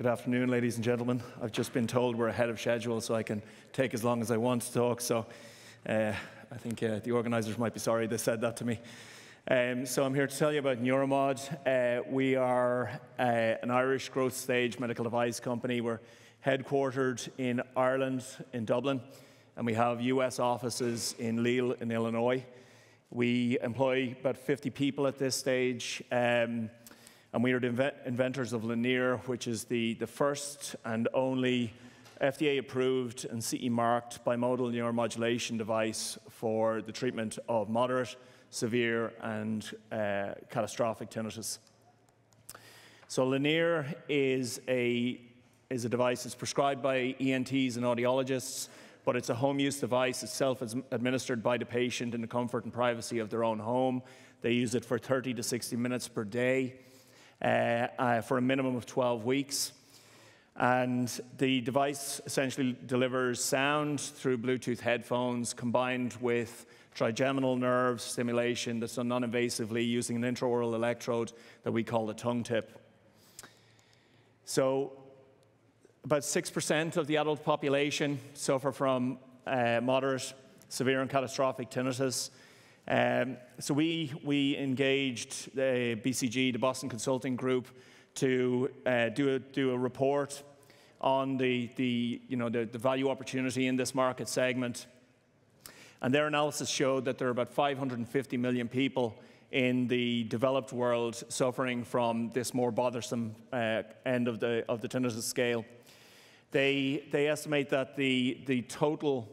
Good afternoon, ladies and gentlemen. I've just been told we're ahead of schedule, so I can take as long as I want to talk. So uh, I think uh, the organisers might be sorry they said that to me. Um, so I'm here to tell you about Neuromod. Uh, we are uh, an Irish growth stage medical device company. We're headquartered in Ireland, in Dublin, and we have US offices in Lisle, in Illinois. We employ about 50 people at this stage. Um, and we are the inventors of Lenire, which is the, the first and only FDA approved and CE marked bimodal neuromodulation device for the treatment of moderate, severe, and uh, catastrophic tinnitus. So, Lenire is a, is a device that's prescribed by ENTs and audiologists, but it's a home use device. It's self administered by the patient in the comfort and privacy of their own home. They use it for 30 to 60 minutes per day. Uh, uh, for a minimum of 12 weeks. And the device essentially delivers sound through Bluetooth headphones combined with trigeminal nerve stimulation that's done non invasively using an intraoral electrode that we call the tongue tip. So, about 6% of the adult population suffer from uh, moderate, severe, and catastrophic tinnitus. Um, so we, we engaged the BCG, the Boston Consulting Group, to uh, do, a, do a report on the, the, you know, the, the value opportunity in this market segment. And their analysis showed that there are about 550 million people in the developed world suffering from this more bothersome uh, end of the, of the tinnitus scale. They, they estimate that the, the total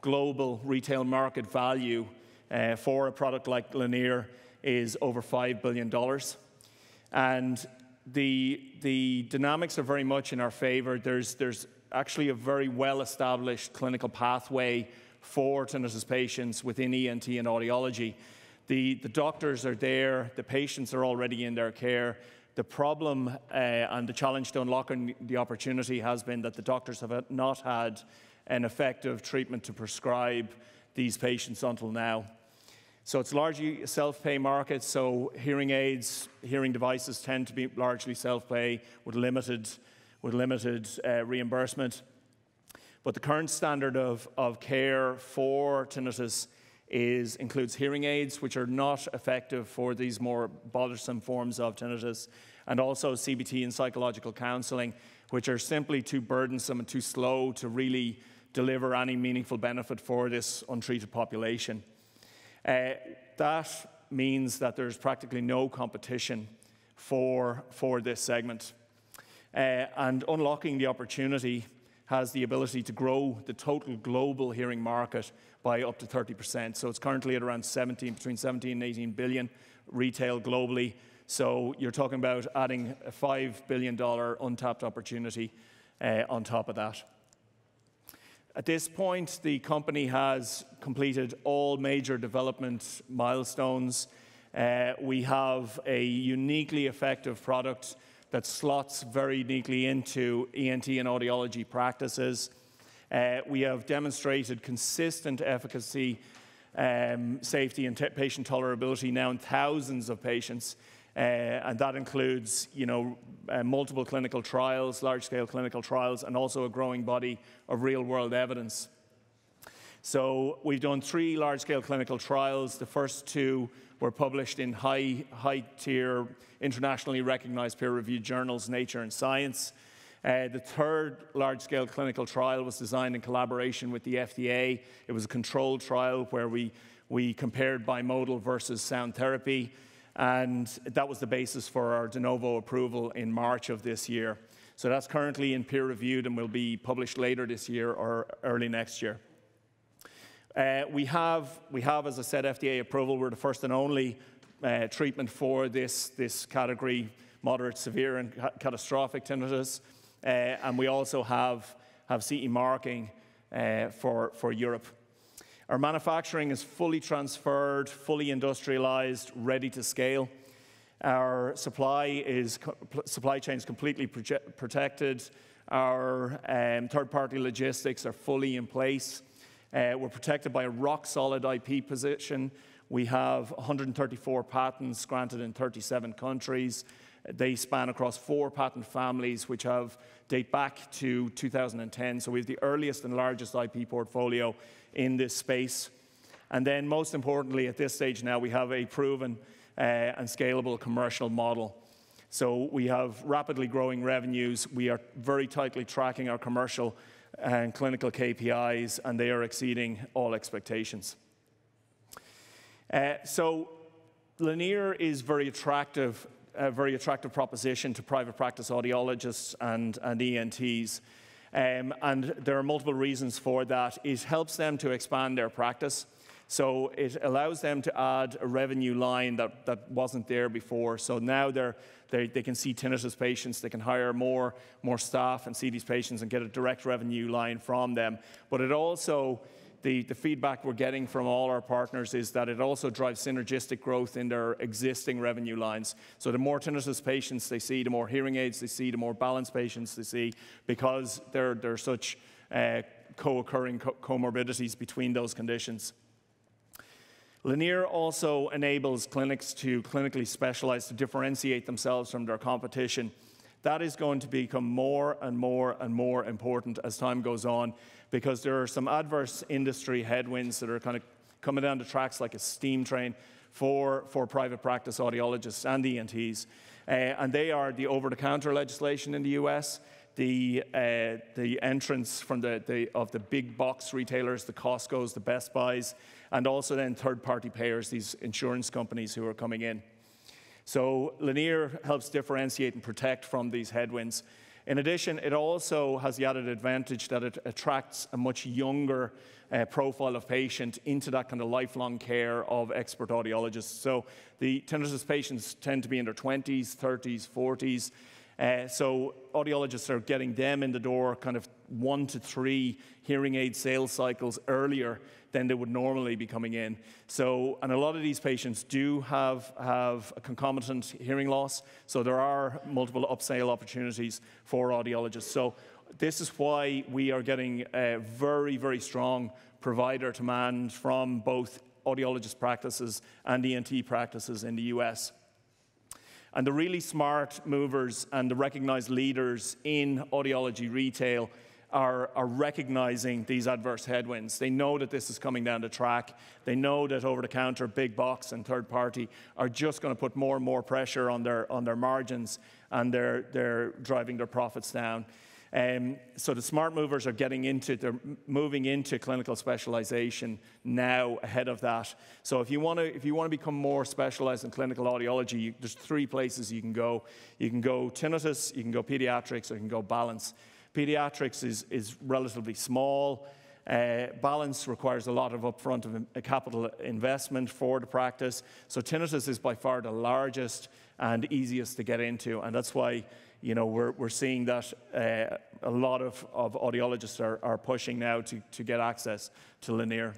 global retail market value uh, for a product like Lenire is over $5 billion. And the, the dynamics are very much in our favor. There's, there's actually a very well established clinical pathway for tinnitus patients within ENT and audiology. The, the doctors are there, the patients are already in their care. The problem uh, and the challenge to unlocking the opportunity has been that the doctors have not had an effective treatment to prescribe these patients until now. So it's largely a self-pay market. So hearing aids, hearing devices tend to be largely self-pay with limited, with limited uh, reimbursement. But the current standard of, of care for tinnitus is, includes hearing aids, which are not effective for these more bothersome forms of tinnitus, and also CBT and psychological counseling, which are simply too burdensome and too slow to really deliver any meaningful benefit for this untreated population. Uh, that means that there's practically no competition for, for this segment. Uh, and unlocking the opportunity has the ability to grow the total global hearing market by up to 30%. So it's currently at around 17, between 17 and 18 billion retail globally. So you're talking about adding a $5 billion untapped opportunity uh, on top of that. At this point, the company has completed all major development milestones. Uh, we have a uniquely effective product that slots very neatly into ENT and audiology practices. Uh, we have demonstrated consistent efficacy, um, safety, and patient tolerability now in thousands of patients. Uh, and that includes, you know, uh, multiple clinical trials, large-scale clinical trials, and also a growing body of real-world evidence. So we've done three large-scale clinical trials. The first two were published in high, high-tier, internationally recognized peer-reviewed journals, Nature and Science. Uh, the third large-scale clinical trial was designed in collaboration with the FDA. It was a controlled trial where we, we compared bimodal versus sound therapy. And that was the basis for our de novo approval in March of this year. So that's currently in peer reviewed and will be published later this year or early next year. Uh, we, have, we have, as I said, FDA approval. We're the first and only uh, treatment for this, this category, moderate, severe, and ca catastrophic tinnitus. Uh, and we also have, have CE marking uh, for, for Europe. Our manufacturing is fully transferred, fully industrialized, ready to scale. Our supply, is, supply chain is completely protected. Our um, third-party logistics are fully in place. Uh, we're protected by a rock-solid IP position We have 134 patents granted in 37 countries. They span across four patent families, which have date back to 2010. So we have the earliest and largest IP portfolio in this space. And then, most importantly, at this stage now, we have a proven uh, and scalable commercial model. So we have rapidly growing revenues. We are very tightly tracking our commercial and clinical KPIs, and they are exceeding all expectations. Uh, so Lenire is very attractive, a very attractive proposition to private practice audiologists and, and ENTs. Um, and there are multiple reasons for that. It helps them to expand their practice. So it allows them to add a revenue line that, that wasn't there before. So now they're, they, they can see tinnitus patients, they can hire more, more staff and see these patients and get a direct revenue line from them. But it also the, the, feedback we're getting from all our partners is that it also drives synergistic growth in their existing revenue lines. So the more tinnitus patients they see, the more hearing aids they see, the more balanced patients they see, because there, are such uh, co-occurring co comorbidities between those conditions. Lenire also enables clinics to clinically specialize to differentiate themselves from their competition. That is going to become more and more and more important as time goes on because there are some adverse industry headwinds that are kind of coming down the tracks like a steam train for, for private practice audiologists and ENTs. Uh, and they are the over the counter legislation in the US, the, uh, the entrance from the, the, of the big box retailers, the Costco's, the Best Buys, and also then third party payers, these insurance companies who are coming in. So Lenire helps differentiate and protect from these headwinds. In addition, it also has the added advantage that it attracts a much younger uh, profile of patient into that kind of lifelong care of expert audiologists. So the tinnitus patients tend to be in their 20s, 30s, 40s. Uh, so audiologists are getting them in the door kind of one to three hearing aid sales cycles earlier than they would normally be coming in. So, and a lot of these patients do have, have a concomitant hearing loss, so there are multiple upsale opportunities for audiologists. So this is why we are getting a very, very strong provider demand from both audiologist practices and ENT practices in the US. And the really smart movers and the recognized leaders in audiology retail are, are, recognizing these adverse headwinds. They know that this is coming down the track. They know that over the counter, big box, and third party are just going to put more and more pressure on their, on their margins and they're, they're driving their profits down. Um, so the smart movers are getting into, they're moving into clinical specialization now ahead of that. So if you want to, if you want to become more specialized in clinical audiology, you, there's three places you can go. You can go tinnitus, you can go pediatrics, or you can go balance. Pediatrics is, is relatively small. Uh, balance requires a lot of upfront of a capital investment for the practice. So tinnitus is by far the largest and easiest to get into, and that's why you know, we're, we're seeing that uh, a lot of, of audiologists are, are pushing now to, to get access to Lenire.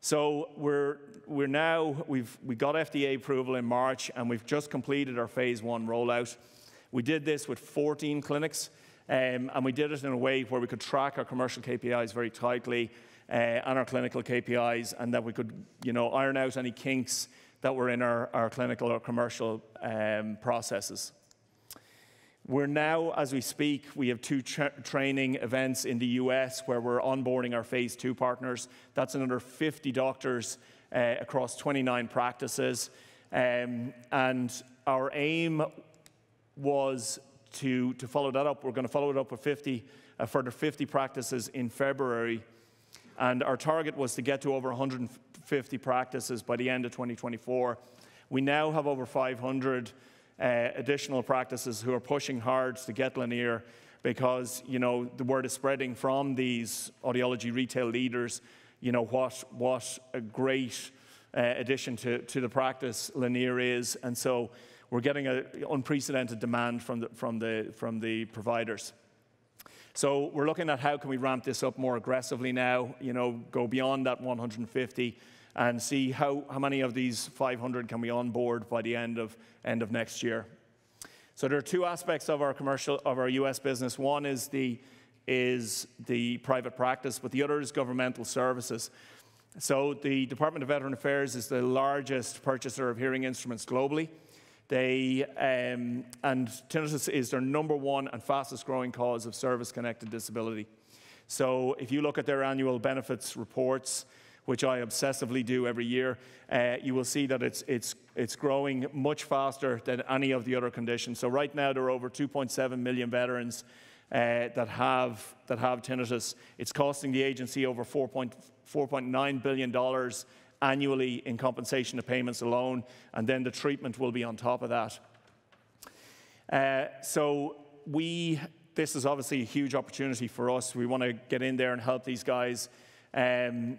So we're, we're now, we've we got FDA approval in March and we've just completed our phase one rollout. We did this with 14 clinics um, and we did it in a way where we could track our commercial KPIs very tightly uh, and our clinical KPIs and that we could, you know, iron out any kinks that were in our, our clinical or commercial um, processes. We're now, as we speak, we have two tra training events in the US where we're onboarding our phase two partners. That's another 50 doctors uh, across 29 practices. Um, and our aim was to, to follow that up. We're going to follow it up with 50, a further 50 practices in February. And our target was to get to over 150 practices by the end of 2024. We now have over 500 uh, additional practices who are pushing hard to get Lenire because you know the word is spreading from these audiology retail leaders. You know what what a great uh, addition to, to the practice Lenire is, and so we're getting an unprecedented demand from the, from the from the providers. So we're looking at how can we ramp this up more aggressively now. You know, go beyond that 150 and see how, how many of these 500 can we onboard by the end of, end of next year. So there are two aspects of our commercial of our US business. One is the is the private practice, but the other is governmental services. So the Department of Veteran Affairs is the largest purchaser of hearing instruments globally. They, um, and tinnitus is their number one and fastest growing cause of service-connected disability. So if you look at their annual benefits reports, which I obsessively do every year, uh, you will see that it's, it's, it's growing much faster than any of the other conditions. So right now there are over 2.7 million veterans uh, that, have, that have tinnitus. It's costing the agency over $4.9 billion annually in compensation of payments alone, and then the treatment will be on top of that. Uh, so we, this is obviously a huge opportunity for us. We want to get in there and help these guys. Um,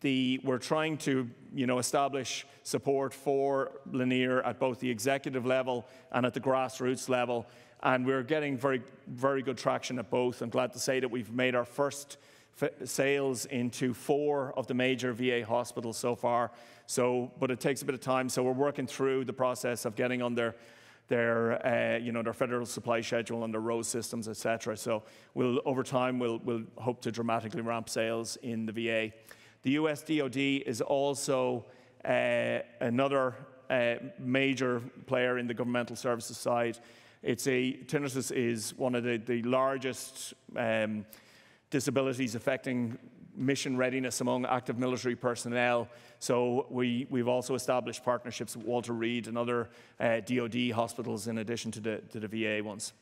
the, we're trying to you know, establish support for Lenire at both the executive level and at the grassroots level and we're getting very, very good traction at both. I'm glad to say that we've made our first sales into four of the major VA hospitals so far. So, but it takes a bit of time. So we're working through the process of getting on their, their, uh, you know, their federal supply schedule and their ROSE systems, etc. So we'll, over time, we'll, we'll hope to dramatically ramp sales in the VA. The US DoD is also uh, another uh, major player in the governmental services side. It's a, tinnitus is one of the, the largest um, disabilities affecting mission readiness among active military personnel. So we, we've also established partnerships with Walter Reed and other uh, DoD hospitals in addition to the, to the VA ones.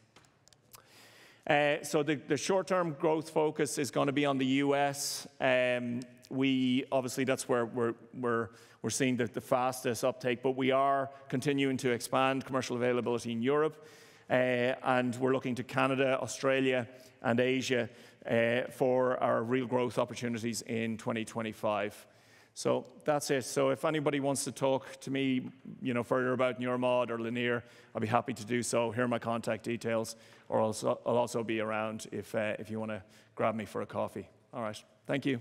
Uh, so the, the short-term growth focus is going to be on the US. Um, we obviously that's where we're, we're, we're seeing the, the fastest uptake, but we are continuing to expand commercial availability in Europe. Uh, and we're looking to Canada, Australia, and Asia uh, for our real growth opportunities in 2025. So that's it. So if anybody wants to talk to me, you know, further about Neuromod or Lenire, I'll be happy to do so. Here are my contact details, or I'll also, I'll also be around if, uh, if you want to grab me for a coffee. All right. Thank you.